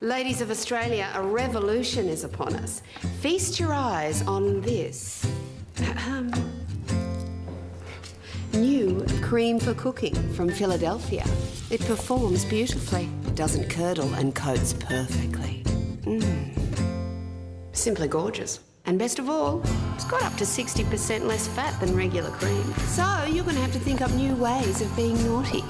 Ladies of Australia, a revolution is upon us. Feast your eyes on this. New cream for cooking from Philadelphia. It performs beautifully, doesn't curdle, and coats perfectly. Mm. Simply gorgeous. And best of all, it's got up to 60% less fat than regular cream. So you're going to have to think up new ways of being naughty.